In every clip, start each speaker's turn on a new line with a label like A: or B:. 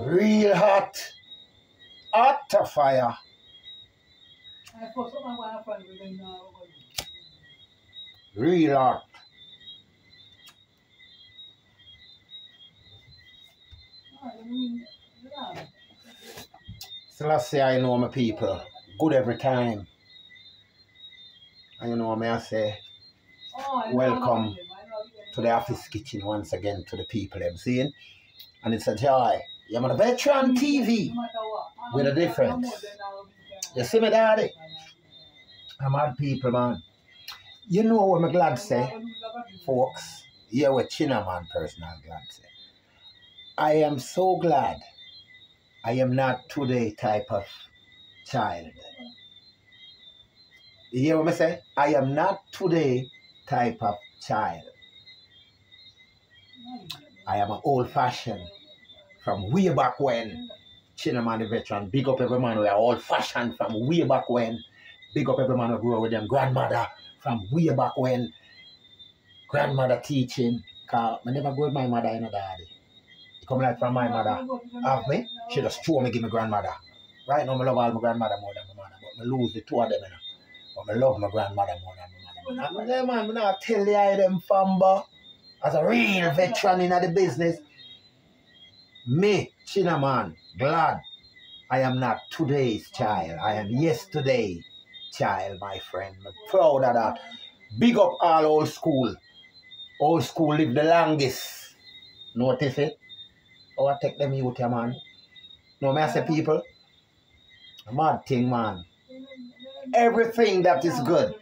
A: Real hot. Hot fire. Real hot. Still I say I know my people. Good every time. And you know what I say? Welcome to the office kitchen once again to the people I'm seeing. And it's a joy. I'm on a veteran TV with a difference. You see me, daddy? I'm mad people, man. You know what I'm glad to say, folks? You're with China, man, personal glad say. I am so glad I am not today type of child. You hear what I say? I am not today type of child. I am an old fashioned from way back when. Chinaman the veteran, big up every man. We are old fashioned from way back when. Big up every man who grew up with them grandmother from way back when. Grandmother teaching. Cause I never grew with my mother and no daddy. It come like from my mother. Have me? She just throw me give me grandmother. Right now I love all my grandmother more than my mother. But I lose the two of them, you know. But I love my grandmother more than my mother. Them man, I tell the eye them famba. As a real veteran in the business. Me, Chinaman, glad I am not today's child. I am yesterday child, my friend. I'm proud of that. Big up all old school. Old school live the longest. Notice it? Oh, I take them youth man. No, me say people. Mad thing, man. Everything that is good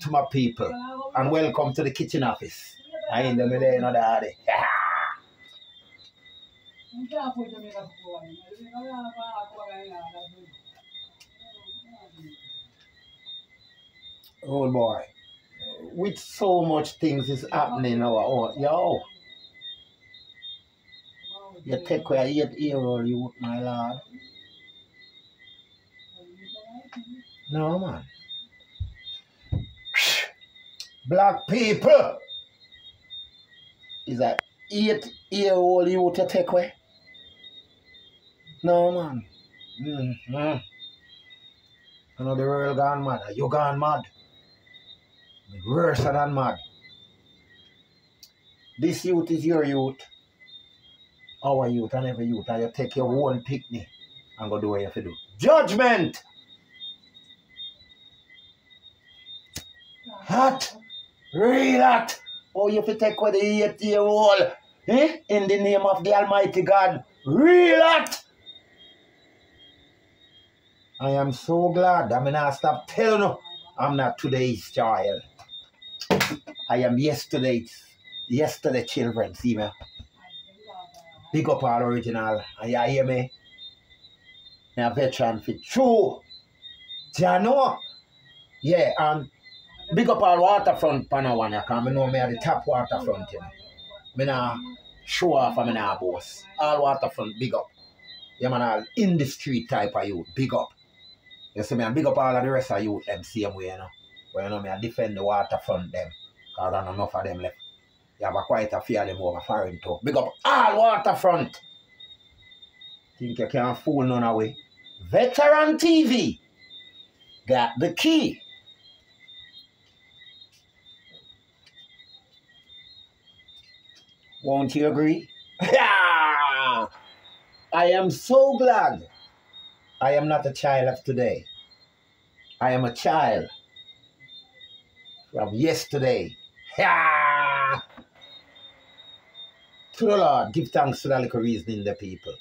A: to my people. And welcome to the kitchen office. I ain't them there, no daddy. oh boy. With so much things is happening now. Oh, yo. You take away eight year old youth, my lord. No man. Black people is that eight year old you take away? No man. Mm-hmm. I know the world gone mad. You gone mad. Worse than mad. This youth is your youth. Our youth and every youth. And you take your own picnic and go do what you have to do. Judgment! Hot! Real hot! Oh, you have to take away the eight year old. Eh? In the name of the Almighty God. Real hot! I am so glad. I mean, I stop telling you, I'm not today's child. I am yesterday's, yesterday children, see me? Big up all original. And you hear me? I'm a veteran for true. Jano. Yeah, and big up all waterfront panel one, because I know me at the top waterfront, you know. Me nah show off, I'm not boss. All waterfront, big up. Yeah, man, all in the street type of youth, big up. You see me, big up all of the rest of youth, them same way, you know. But you know me, I defend the waterfront them, because I don't enough of them left. You have a quite a few of them over foreign too. Big up all waterfront. Think you can't fool none away. Veteran TV got the key. Won't you agree? I am so glad I am not a child of today. I am a child from yesterday. To the Lord, give thanks to the little reason in the people.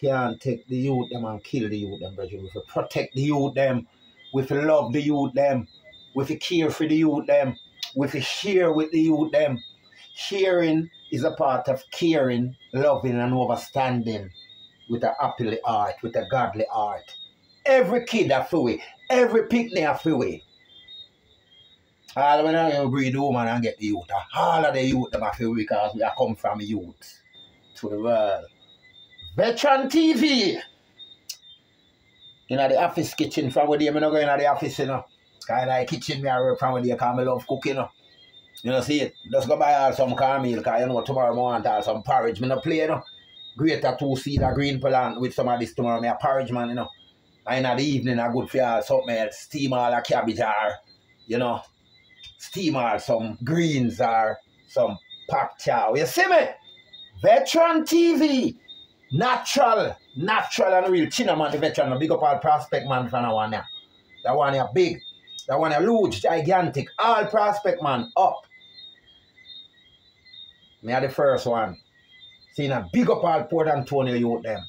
A: Can't take the youth them and kill the youth them, brethren. We protect the youth them. We love the youth them. We care for the youth them. We share with the youth them. Sharing is a part of caring, loving, and understanding with a happily heart, with a godly heart. Every kid a free, every picnic a free. All when I breed woman and get the youth, all of the youth them a free because we are come from youth to the world. Veteran TV. In the office kitchen from where I'm not going to the office, you know. Kind of kitchen me I work from where they, because I love cooking, you know. You know, see it? Just go buy all some cornmeal, because you know tomorrow I want all some porridge. Me no play, you know. Greater two seeder green plant with some of this tomorrow. Me a porridge, man, you know. And in the evening, I good for all something else. Steam all a cabbage or, you know, steam all some greens or some pak chow. You see me? Veteran TV. Natural. Natural and real. China man, the veteran. Big up all prospect man from one there. That one here big. That one here huge, gigantic. All prospect man up. Me are the first one. Seeing a big up all Port Antonio youth them.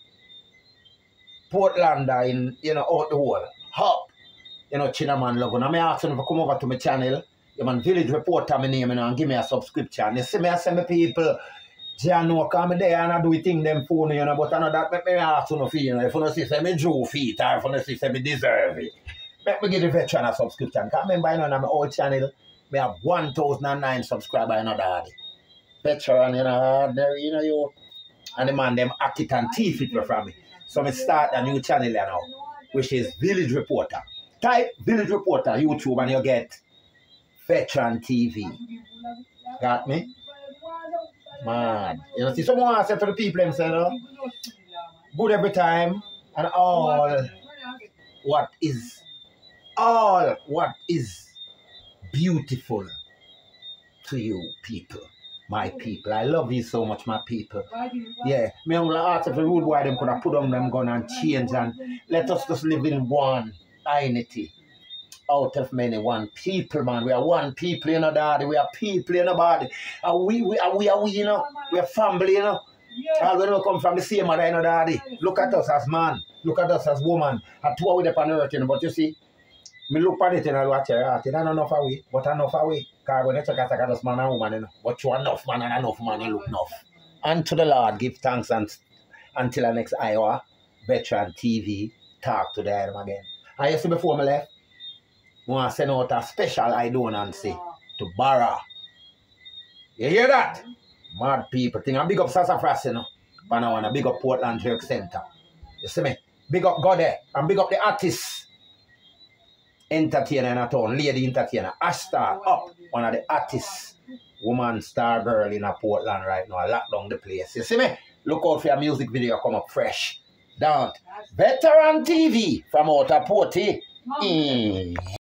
A: Portlander in, you know, out the whole. Hop. You know, China man love. And I ask them to come over to my channel. You man, Village Reporter, my name, you know, and give me a subscription. You see me, I say me people, Jah know, come there and I do thing them phone, you know, but I know that make me ask you no fee, you know, if you see say me Joe feet, or if you see say me deserve it. Make me give the veteran a subscription. Can't remember, you know, my old channel, me have 1,009 subscribers, you know, daddy. Veteran, you know, you know, you, and the man, them act it and teeth it from me. So me start a new channel now, which is Village Reporter. Type Village Reporter YouTube and you get Veteran TV. Got me? Man. You know, see, someone I said to the people no, good every time and all what is, all what is beautiful to you people. My people. I love you so much, my people. Yeah. Me only ask if the rude boy them could have put on them gun and change and let us just live in one unity out of many one people, man. We are one people, you know, daddy. We are people, you know, body. And we, we, are, we are, we, you know, we are family, you know. All we know come from the same mother, you know, daddy. Look at us as man. Look at us as woman. And two with the earth, you know. But you see, me look at it and I watch your heart. It ain't enough away, but enough away. Because when you check out, I man and woman. But you enough man and enough man, you look enough. And to the Lord, give thanks and until the next Iowa, Veteran TV, talk to them again. And you see before me left, I want to send out a special I don't Nancy eh, to Barra. You hear that? Mad people thing. I big up Sassafras, you know. But I want to big up Portland Jerk Center. You see me? Big up God there. And big up the artist. Entertainer in a town. Lady entertainer. Ashtar up. One of the artists. Woman star girl in a Portland right now. Lock down the place. You see me? Look out for your music video come up fresh. Don't. Veteran TV from out of Porty. Mm.